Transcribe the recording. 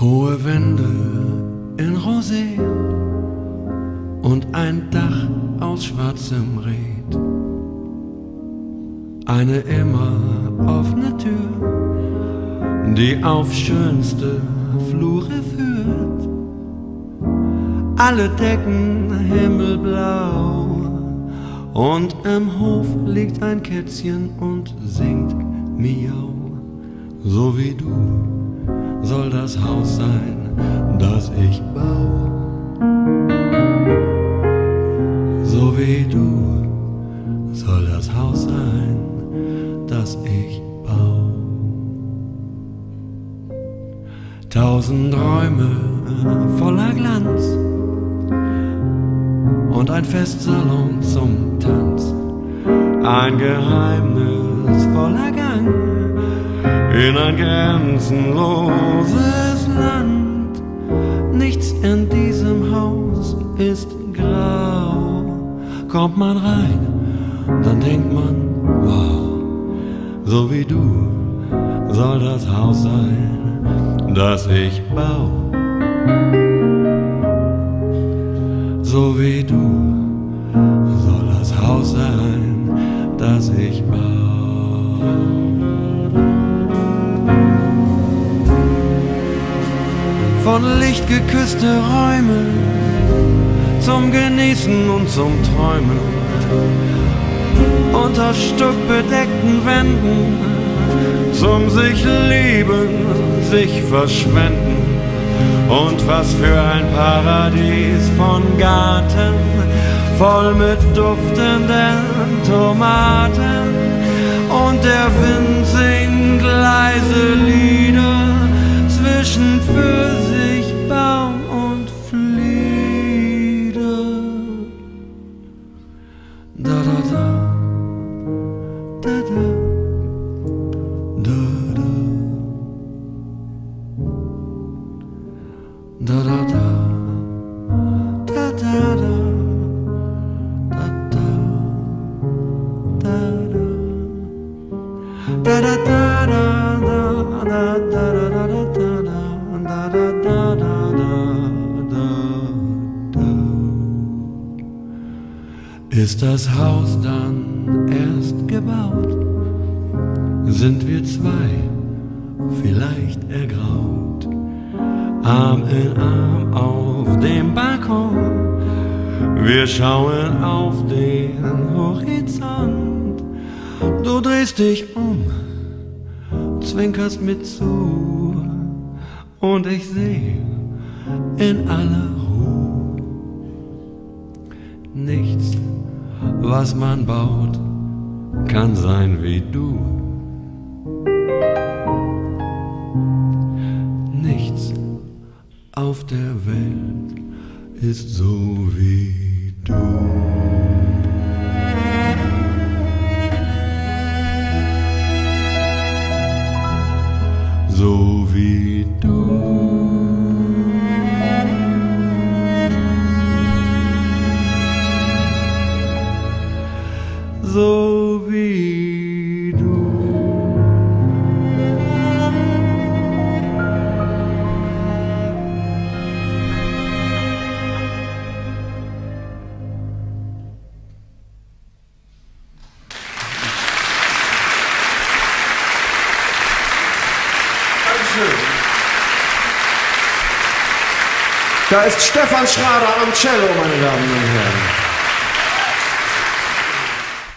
Hohe Wände in Rosé und ein Dach aus schwarzem Red. Eine immer offene Tür, die auf schönste Flure führt. Alle Decken himmelblau und im Hof liegt ein Kätzchen und singt Miau, so wie du soll das Haus sein, das ich bau. So wie du soll das Haus sein, das ich bau. Tausend Räume voller Glanz und ein Festsalon zum Tanz, ein geheimnisvoller Gang in ein grenzenloses Land. Nichts in diesem Haus ist grau. Kommt man rein, dann denkt man, wow, so wie du soll das Haus sein, das ich bau. So wie du soll das Haus sein, das ich baue. Von Licht geküsste Räume zum Genießen und zum Träumen. Unter stuckbedeckten Wänden zum sich lieben, sich verschwenden. Und was für ein Paradies von Garten, voll mit duftenden Tomaten. Und der Wind singt leise Lieder zwischen Pfirsichbaum Ist das Haus dann sind wir zwei vielleicht ergraut, Arm in Arm auf dem Balkon, wir schauen auf den Horizont, du drehst dich um, zwinkerst mit zu, und ich seh in aller Ruhe nichts, was man baut, kann sein wie du. Der Welt ist so wie du. so wie du. So wie Da ist Stefan Schrader am Cello, meine Damen und Herren.